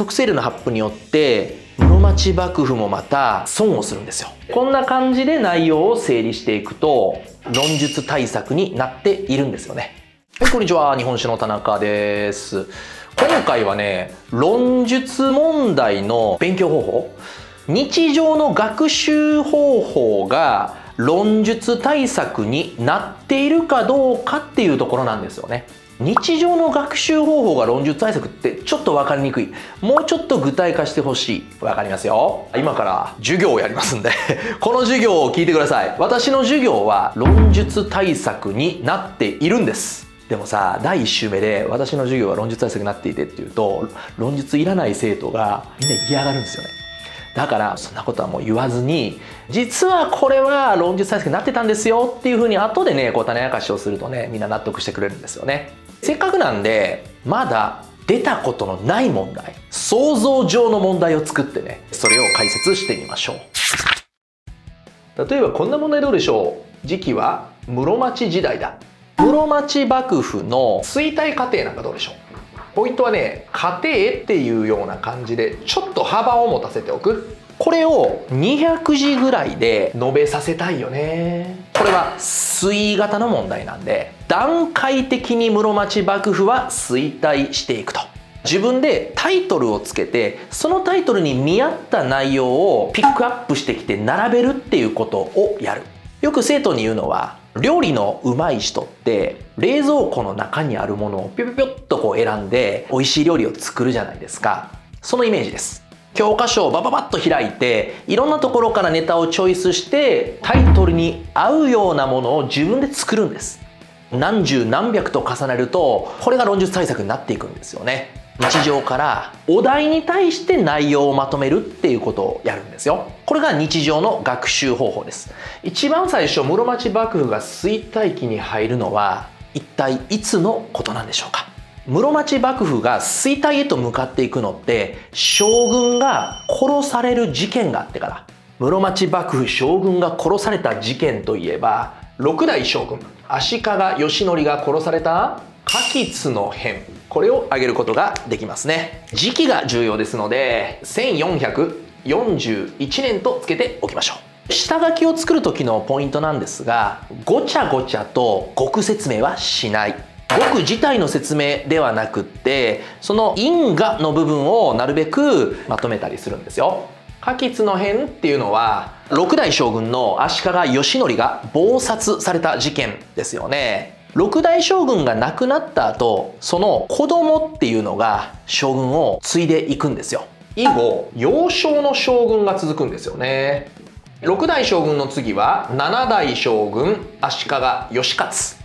徳清流の発布によって室町幕府もまた損をするんですよ。こんな感じで内容を整理していくと論述対策になっているんですよね。はいこんにちは。日本史の田中です。今回はね論述問題の勉強方法日常の学習方法が論述対策になっているかどうかっていうところなんですよね。日常の学習方法が論述対策ってちょっと分かりにくい。もうちょっと具体化してほしい。分かりますよ。今から授業をやりますんで。この授業を聞いてください。私の授業は論述対策になっているんです。でもさ第1週目で私の授業は論述対策になっていてっていうと論述いらない生徒がみんな嫌がるんですよね。だからそんなことはもう言わずに実はこれは論述対策になってたんですよっていうふうに後でねこう種明かしをするとねみんな納得してくれるんですよね。せっかくなんでまだ出たことのない問題想像上の問題を作ってねそれを解説してみましょう。例えばこんな問題どうでしょう。時期は室町時代だ。室町幕府の衰退過程なんかどうでしょう。ポイントはね過程っていうような感じでちょっと幅を持たせておく。これを200字ぐらいで述べさせたいよね。れは推移型の問題なんで段階的に室町幕府は衰退していくと。自分でタイトルをつけてそのタイトルに見合った内容をピックアップしてきて並べるっていうことをやる。よく生徒に言うのは料理のうまい人って冷蔵庫の中にあるものをぴょぴょぴょっとこう選んで美味しい料理を作るじゃないですか。そのイメージです。教科書をバババッと開いていろんなところからネタをチョイスしてタイトルに合うようなものを自分で作るんです。何十何百と重ねるとこれが論述対策になっていくんですよね。日常からお題に対して内容をまとめるっていうことをやるんですよ。これが日常の学習方法です。一番最初室町幕府が衰退期に入るのは一体いつのことなんでしょうか？室町幕府が衰退へと向かっていくのって将軍が殺される事件があってから。室町幕府将軍が殺された事件といえば六代将軍足利義則が殺された柿津の変。これを挙げることができますね。時期が重要ですので1441年とつけておきましょう。下書きを作る時のポイントなんですがごちゃごちゃと語説明はしない。語自体の説明ではなくってその因果の部分をなるべくまとめたりするんですよ。果実の変っていうのは六代将軍の足利義則が謀殺された事件ですよね。六代将軍が亡くなった後その子供っていうのが将軍を継いでいくんですよ。以後幼少の将軍が続くんですよね。六代将軍の次は七代将軍足利義勝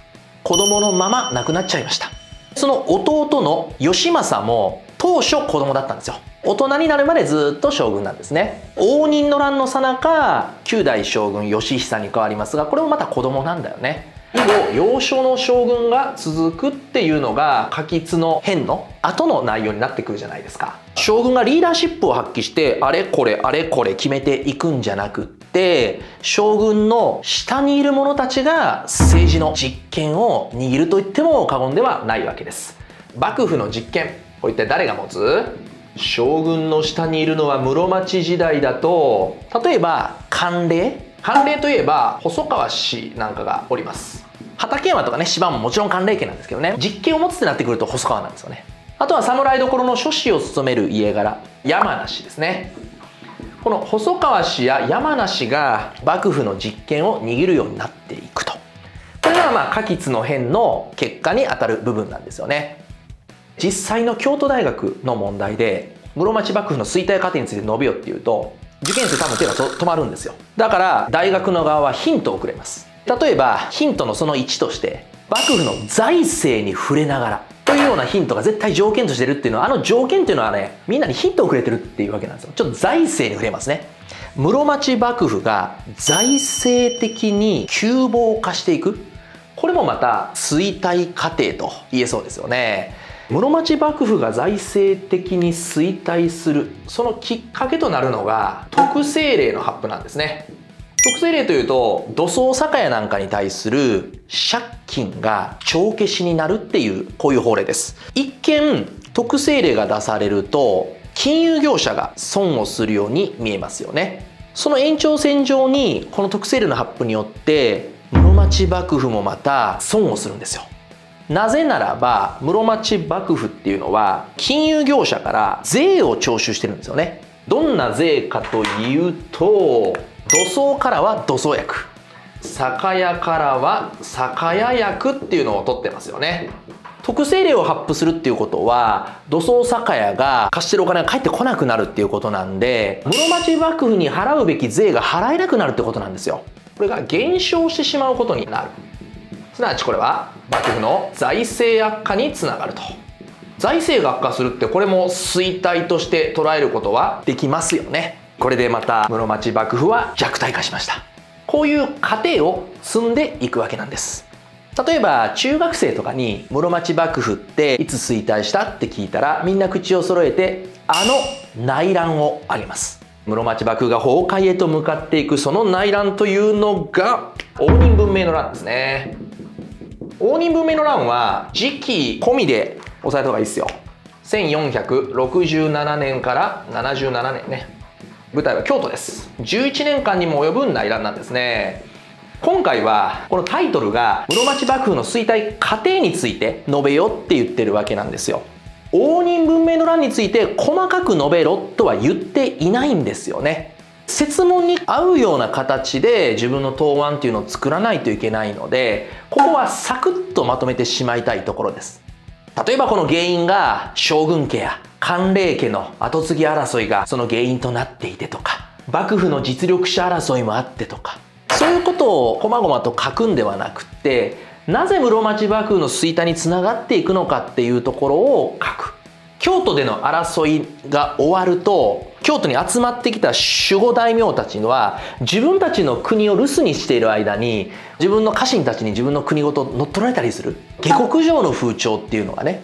子供のまま亡くなっちゃいました。その弟の義政も当初子供だったんですよ。大人になるまでずっと将軍なんですね。応仁の乱の最中9代将軍義久に変わりますがこれもまた子供なんだよね。以後幼少の将軍が続くっていうのが過吉の変の後の内容になってくるじゃないですか。将軍がリーダーシップを発揮してあれこれあれこれ決めていくんじゃなくって将軍の下にいる者たちが政治の実権を握ると言っても過言ではないわけです。幕府の実権これ一体誰が持つ？将軍の下にいるのは室町時代だと例えば慣例慣例といえば細川氏なんかがおります。畠山とかね芝ももちろん寒冷家なんですけどね。実権を持つってなってくると細川なんですよね。あとは侍所の諸子を務める家柄山梨ですね。この細川氏や山梨が幕府の実権を握るようになっていくと。これがまあ果実の変の結果にあたる部分なんですよね。実際の京都大学の問題で室町幕府の衰退過程について述べよっていうと受験生多分手が止まるんですよ。だから大学の側はヒントをくれます。例えばヒントのその1として幕府の財政に触れながらようなヒントが絶対条件としてるっていうのはあの条件っていうのはねみんなにヒントをくれてるっていうわけなんですよ。ちょっと財政に触れますね。室町幕府が財政的に窮乏化していく。これもまた衰退過程と言えそうですよね。室町幕府が財政的に衰退する。そのきっかけとなるのが特政令の発布なんですね。特性例というと土葬酒屋なんかに対する借金が帳消しになるっていうこういう法令です。一見特性例が出されると金融業者が損をするように見えますよね。その延長線上にこの特性例の発布によって室町幕府もまた損をするんですよ。なぜならば室町幕府っていうのは金融業者から税を徴収してるんですよね。どんな税かというと土葬からは土葬薬酒屋からは酒屋薬っていうのを取ってますよね。特性例を発布するっていうことは土葬酒屋が貸してるお金が返ってこなくなるっていうことなんで室町幕府に払うべき税が払えなくなるってことなんですよ。これが減少してしまうことになる。すなわちこれは幕府の財政悪化につながると。財政が悪化するってこれも衰退として捉えることはできますよね。これでまた室町幕府は弱体化しました。こういう過程を積んでいくわけなんです。例えば中学生とかに室町幕府っていつ衰退したって聞いたらみんな口を揃えてあの内乱を挙げます。室町幕府が崩壊へと向かっていくその内乱というのが応仁文明の乱ですね。応仁文明の乱は時期込みで押さえた方がいいですよ。1467年から77年ね。舞台は京都です。11年間にも及ぶ内乱なんですね。今回はこのタイトルが室町幕府の衰退過程について述べよって言ってるわけなんですよ。応仁文明の乱について細かく述べろとは言っていないんですよね。説問に合うような形で自分の答案っていうのを作らないといけないのでここはサクッとまとめてしまいたいところです。例えばこの原因が将軍家や寒冷家の後継ぎ争いがその原因となっていてとか幕府の実力者争いもあってとかそういうことをこまごまと書くんではなくってなぜ室町幕府の衰退につながっていくのかっていうところを書く。京都での争いが終わると京都に集まってきた守護大名たちは自分たちの国を留守にしている間に自分の家臣たちに自分の国ごと乗っ取られたりする。下克上の風潮っていうのがね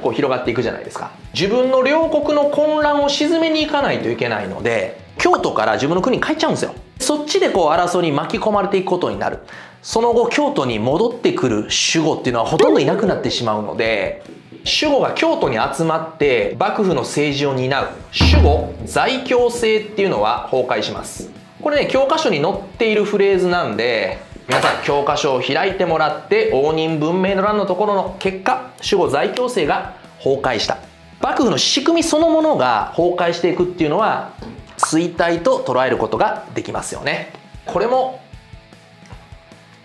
こう広がっていくじゃないですか。自分の両国の混乱を鎮めに行かないといけないので京都から自分の国に帰っちゃうんですよ。そっちでこう争いに巻き込まれていくことになる。その後京都に戻ってくる守護っていうのはほとんどいなくなってしまうので守護が京都に集まって幕府の政治を担う。守護在京制っていうのは崩壊します。これね教科書に載っているフレーズなんで皆さん教科書を開いてもらって応仁文明の乱のところの結果守護在京制が崩壊した。幕府の仕組みそのものが崩壊していくっていうのは衰退と捉えることができますよね。これも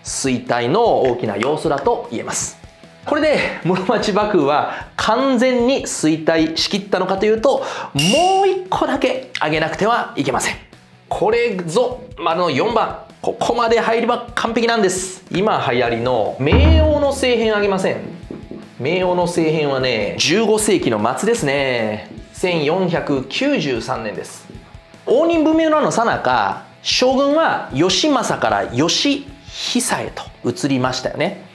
衰退の大きな要素だと言えます。これで室町幕府は完全に衰退しきったのかというともう一個だけ挙げなくてはいけません。これぞ丸の4番。ここまで入れば完璧なんです。今流行りの冥王の政変あげません。冥王の政変はね15世紀の末ですね。1493年です。応仁文明の乱の最中将軍は義政から義久へと移りましたよね。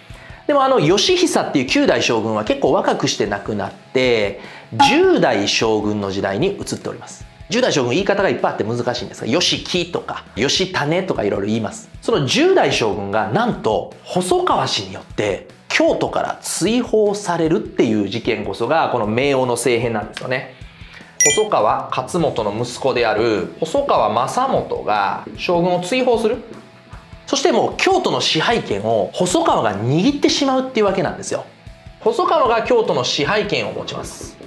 でもあの義久っていう9代将軍は結構若くして亡くなって10代将軍の時代に移っております。10代将軍言い方がいっぱいあって難しいんですが義木とか義種とかいろいろ言います。その10代将軍がなんと細川氏によって京都から追放されるっていう事件こそがこの冥王の政変なんですよね。細川勝元の息子である細川正元が将軍を追放する。そしてもう京都の支配権を細川が握ってしまうっていうわけなんですよ。細川が京都の支配権を持ちます。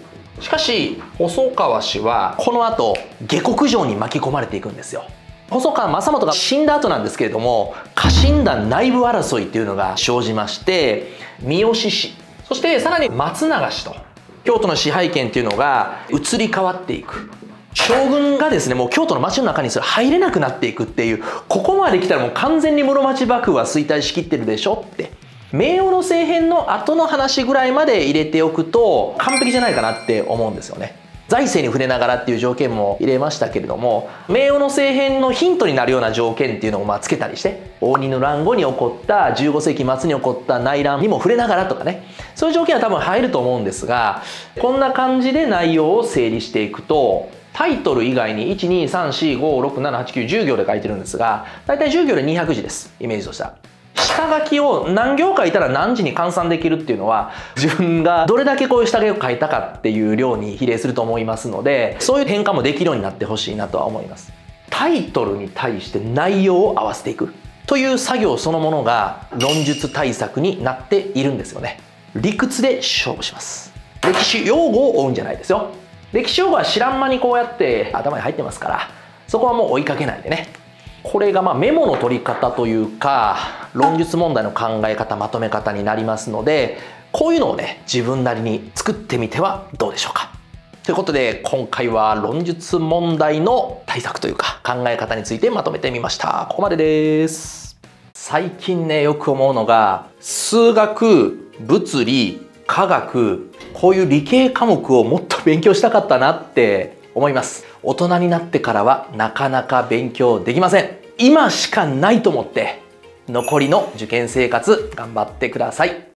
しかし細川氏はこの後下克上に巻き込まれていくんですよ。細川正元が死んだ後なんですけれども家臣団内部争いっていうのが生じまして三好氏そしてさらに松永氏と京都の支配権っていうのが移り変わっていく。将軍がですねもう京都の町の中にそれ入れなくなっていくっていうここまで来たらもう完全に室町幕府は衰退しきってるでしょって。冥王の政変の後の話ぐらいまで入れておくと完璧じゃないかなって思うんですよね。財政に触れながらっていう条件も入れましたけれども冥王の政変のヒントになるような条件っていうのをまあつけたりして応仁の乱後に起こった15世紀末に起こった内乱にも触れながらとかね。そういう条件は多分入ると思うんですがこんな感じで内容を整理していくとタイトル以外に12345678910行で書いてるんですが大体10行で200字ですイメージとしては。下書きを何行書いたら何時に換算できるっていうのは自分がどれだけこういう下書きを書いたかっていう量に比例すると思いますのでそういう変化もできるようになってほしいなとは思います。タイトルに対して内容を合わせていく。という作業そのものが論述対策になっているんですよね。理屈で勝負します。歴史用語を追うんじゃないですよ。歴史用語は知らん間にこうやって頭に入ってますからそこはもう追いかけないでね。これがまあメモの取り方というか論述問題の考え方まとめ方になりますのでこういうのをね自分なりに作ってみてはどうでしょうか。ということで今回は論述問題の対策というか考え方についてまとめてみました。ここまでです。最近ねよく思うのが数学物理科学こういう理系科目をもっと勉強したかったなって思います。大人になってからはなかなか勉強できません。今しかないと思って残りの受験生活頑張ってください。